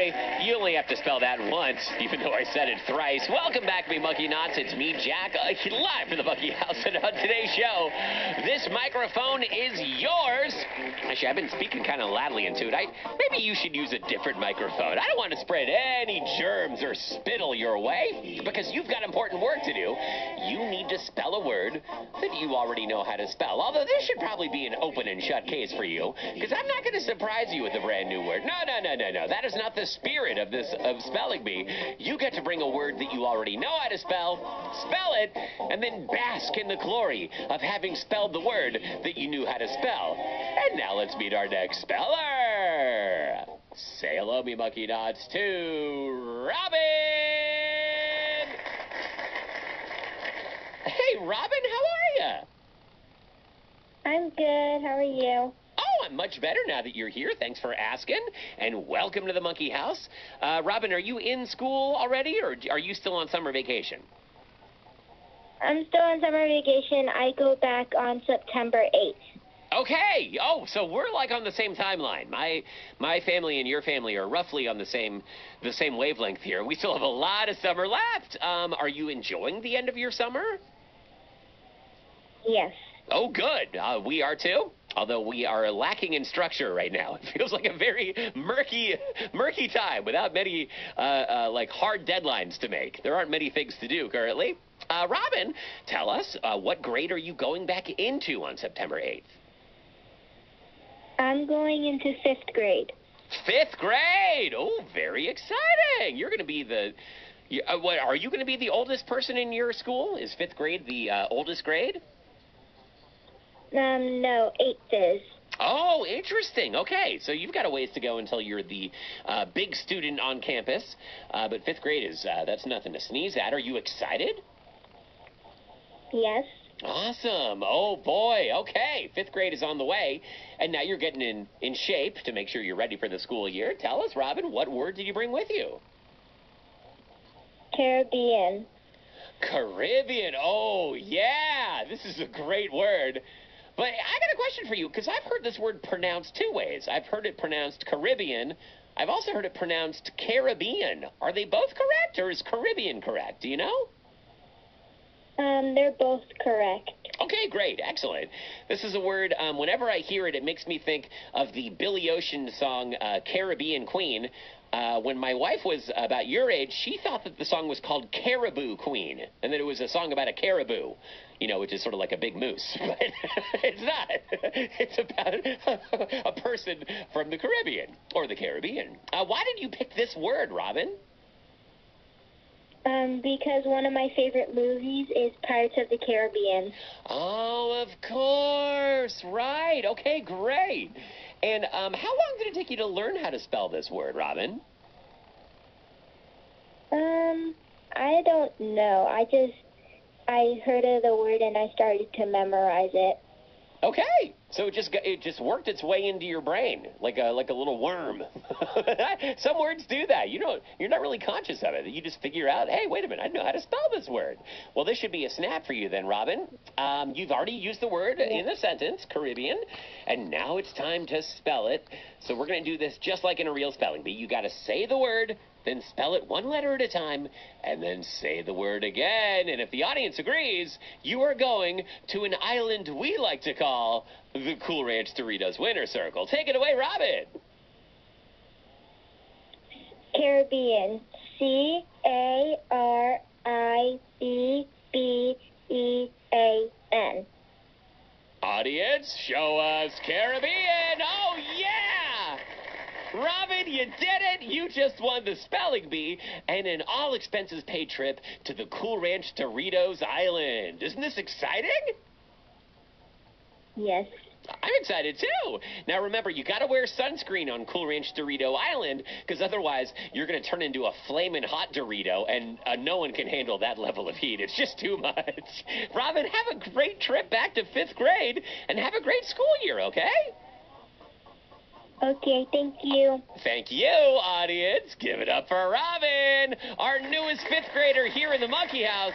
worry, you only have to spell that once, even though I said it thrice. Welcome back, me monkey knots. It's me, Jack, uh, live from the Monkey House. And on today's show, this microphone is yours. Actually, I've been speaking kind of loudly into it. I, maybe you should use a different microphone. I don't want to spread any germs or spittle your way because you've got important work to do. You need to spell a word that you already know how to spell. Although this should probably be an open and shut case for you because I'm not going to surprise you with a brand new word. No, no, no, no, no. That is not the spirit of this of spelling bee. You get to bring a word that you already know how to spell, spell it, and then bask in the glory of having spelled the word that you knew how to spell. And now let's meet our next speller. Say hello, me monkey knots, to Robin. Hey, Robin, how are you? I'm good. How are you? I'm much better now that you're here. Thanks for asking, and welcome to the Monkey House. Uh, Robin, are you in school already, or are you still on summer vacation? I'm still on summer vacation. I go back on September 8th. Okay. Oh, so we're like on the same timeline. My my family and your family are roughly on the same the same wavelength here. We still have a lot of summer left. Um, are you enjoying the end of your summer? Yes. Oh, good. Uh, we are too. Although we are lacking in structure right now, it feels like a very murky, murky time without many uh, uh, like hard deadlines to make. There aren't many things to do currently. Uh, Robin, tell us uh, what grade are you going back into on September eighth? I'm going into fifth grade. Fifth grade. Oh, very exciting. You're going to be the. You, uh, what are you going to be the oldest person in your school? Is fifth grade the uh, oldest grade? Um, no, eighth is. Oh, interesting. Okay, so you've got a ways to go until you're the uh, big student on campus. Uh, but fifth grade is uh, that's nothing to sneeze at. Are you excited? Yes. Awesome. Oh boy. Okay, fifth grade is on the way, and now you're getting in in shape to make sure you're ready for the school year. Tell us, Robin, what word did you bring with you? Caribbean. Caribbean. Oh yeah, this is a great word. But I got a question for you because I've heard this word pronounced two ways. I've heard it pronounced Caribbean. I've also heard it pronounced Caribbean. Are they both correct, or is Caribbean correct? Do you know? Um, they're both correct. Okay, great, excellent. This is a word. Um, whenever I hear it, it makes me think of the Billy Ocean song uh, "Caribbean Queen." Uh, when my wife was about your age, she thought that the song was called Caribou Queen, and that it was a song about a caribou, you know, which is sort of like a big moose. But it's not. It's about a person from the Caribbean or the Caribbean. Uh, why did you pick this word, Robin? Um, because one of my favorite movies is Pirates of the Caribbean. Oh, of course. Right. Okay, great. And um, how long did it take you to learn how to spell this word, Robin? Um, I don't know. I just I heard of the word and I started to memorize it. Okay, so it just it just worked its way into your brain like a like a little worm. Some words do that. You know, you're not really conscious of it. You just figure out, hey, wait a minute, I know how to spell this word. Well, this should be a snap for you then, Robin. Um, you've already used the word in the sentence, Caribbean, and now it's time to spell it. So we're gonna do this just like in a real spelling bee. You got to say the word, then spell it one letter at a time, and then say the word again. And if the audience agrees, you are going to an island we like to call the Cool Ranch Doritos Winner Circle. Take it away, Robin. Caribbean. C A R I B B E A N. Audience, show us Caribbean. Robin, you did it! You just won the spelling bee and an all expenses paid trip to the Cool Ranch Doritos Island. Isn't this exciting? Yes. I'm excited too. Now remember, you got to wear sunscreen on Cool Ranch Dorito Island because otherwise you're going to turn into a flaming hot Dorito, and uh, no one can handle that level of heat. It's just too much. Robin, have a great trip back to fifth grade and have a great school year, okay? Okay, thank you. Thank you, audience. Give it up for Robin, our newest fifth grader here in the Monkey House.